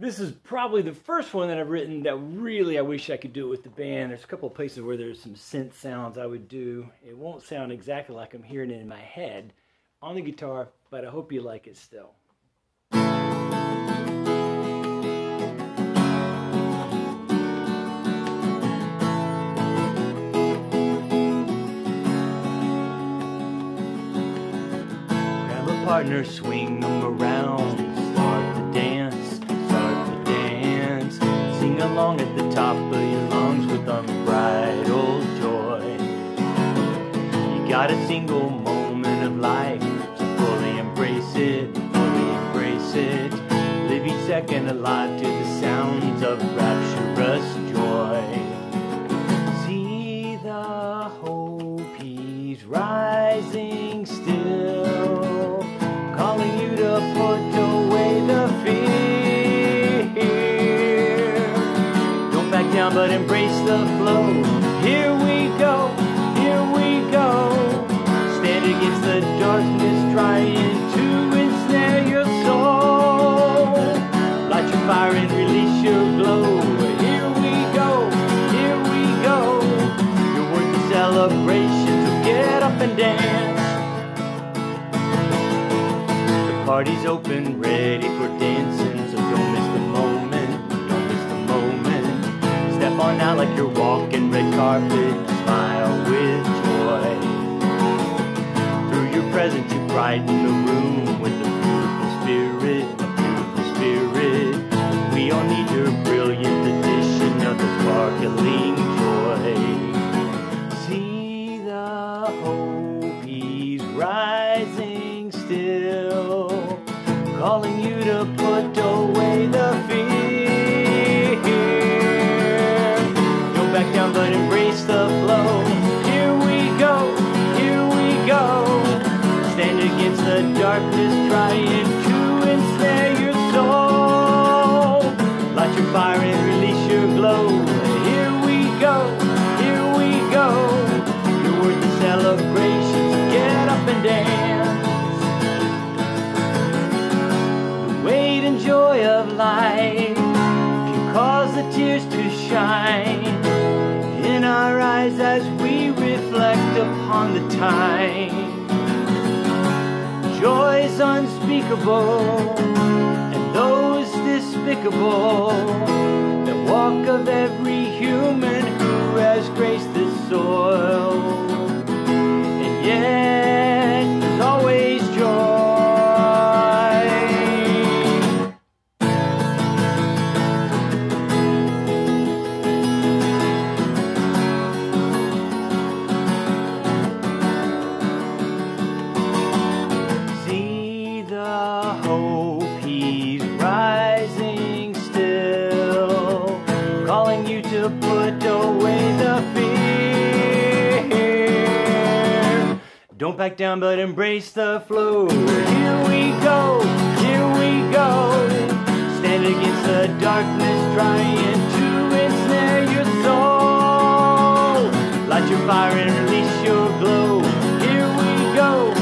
This is probably the first one that I've written that really I wish I could do it with the band. There's a couple of places where there's some synth sounds I would do. It won't sound exactly like I'm hearing it in my head on the guitar, but I hope you like it still. Partner, swing them around Got a single moment of life, so fully embrace it, fully embrace it. Live each second alive to the sounds of rapturous joy. See the hope he's rising still, calling you to put away the fear. Don't back down, but embrace the flow. Here party's open, ready for dancing, so don't miss the moment, don't miss the moment. Step on out like you're walking red carpet. Smile with joy. Through your presence, you brighten the room with a beautiful spirit, a beautiful spirit. We all need your brilliant addition of the sparkling joy. See the hope he's rising calling you to put away the fear. Go back down but embrace the flow. Here we go, here we go. Stand against the darkness, trying to ensnare your soul. Light your fire and release your glow. Here we go, here we go. You're worth the celebration, upon the time. Joys unspeakable and those despicable that walk of every human who has graced this soil. Don't back down, but embrace the flow. Here we go, here we go. Stand against the darkness, trying to ensnare your soul. Light your fire and release your glow. Here we go,